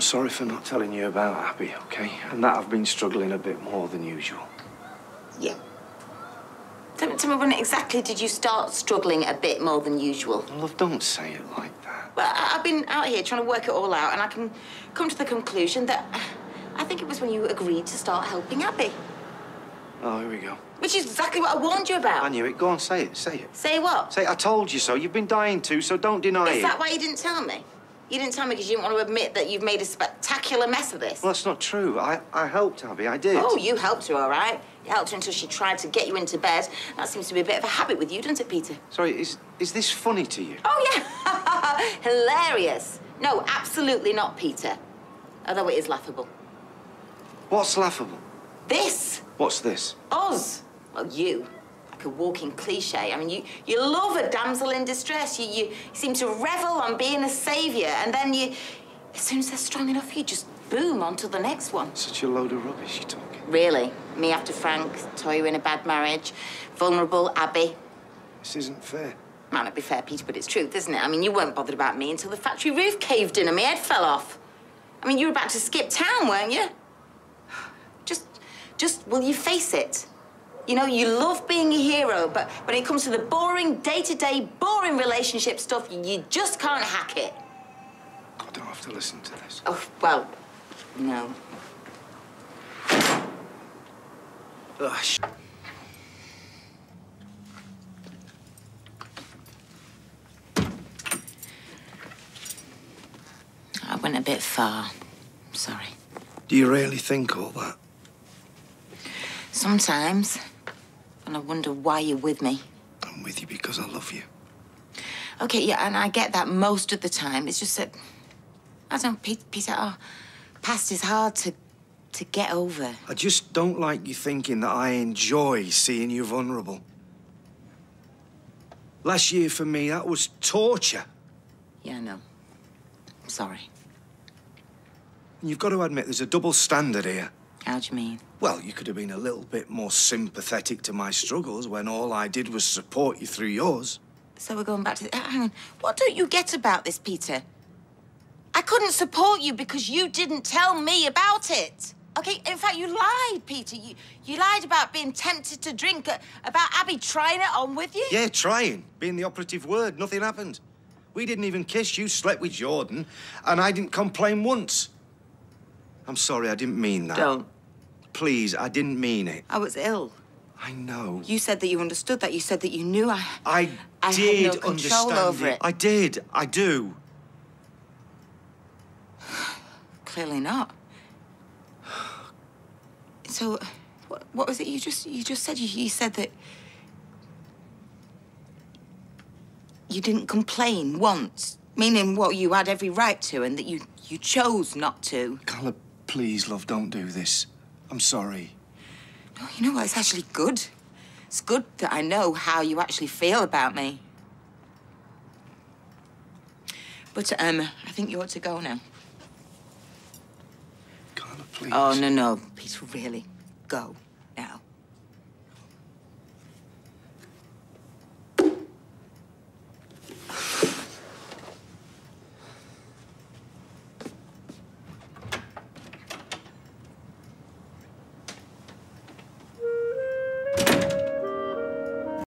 sorry for not telling you about Abi, okay? And that I've been struggling a bit more than usual. Yeah. Tell me, tell me when exactly did you start struggling a bit more than usual? Love, don't say it like that. Well, I- I've been out here trying to work it all out, and I can come to the conclusion that I think it was when you agreed to start helping Abi, Oh, here we go. which is exactly what I warned you about. I knew it. Go on, say it. Say it. Say what? Say, I told you so. You've been dying to, so don't deny Is it. that why you didn't tell me? You didn't tell me because you didn't want to admit that you've made a spectacular mess of this. Well, that's not true. I, I helped Abi. I did. Oh, you helped her, all right. You helped her until she tried to get you into bed. That seems to be a bit of a habit with you, doesn't it, Peter? Sorry, is, is this funny to you? Oh, yeah. Hilarious. No, absolutely not, Peter. Although it is laughable. What's laughable? This, What's this? us, well, you, like a walking cliche. I mean, you, you love a damsel in distress. You, you seem to revel on being a saviour, and then you, as soon as they're strong enough, you just boom onto the next one. Such a load of rubbish you're talking. Really? Me after Frank, Toyah in a bad marriage, vulnerable Abi. This isn't fair. Might not be fair, Peter, but it's truth, isn't it? I mean, you weren't bothered about me until the factory roof caved in and my head fell off. I mean, you were about to skip town, weren't you? Just, just, will you face it? You know, you love being a hero, but when it comes to the boring, day-to-day, boring relationship stuff, you just can't hack it. I don't have to listen to this. Oh, well, no. Ugh, sh- I went a bit far. Sorry. Do you really think all that? Sometimes. And I wonder why you're with me. I'm with you because I love you. Okay, yeah, and I get that most of the time. It's just that I don't, Pe- Peter. Our past is hard to to get over. I just don't like you thinking that I enjoy seeing you vulnerable. Last year for me, that was torture. Yeah, I know. I'm sorry. You've got to admit there's a double standard here. How do you mean? Well, you could have been a little bit more sympathetic to my struggles when all I did was support you through yours. So we're going back to. Hang on. What don't you get about this, Peter? I couldn't support you because you didn't tell me about it. Okay, in fact, you lied, Peter. You, you lied about being tempted to drink, uh, about Abi trying it on with you. Yeah, trying, being the operative word. Nothing happened. We didn't even kiss. You slept with Jordan, and I didn't complain once. I'm sorry, I didn't mean that. Don't. Please, I didn't mean it. I was ill. I know. You said that you understood that. You said that you knew I. I I had did no control understand over it. I did. I do. Clearly not. So, what, what was it you just you just said? You, you said that you didn't complain once, meaning what you had every right to, and that you you chose not to. Carla, please, love, don't do this. I'm sorry. No, you know what? It's actually good. It's good that I know how you actually feel about me. But um, I think you ought to go now. Carla, please. Oh no no, Peter, really, go.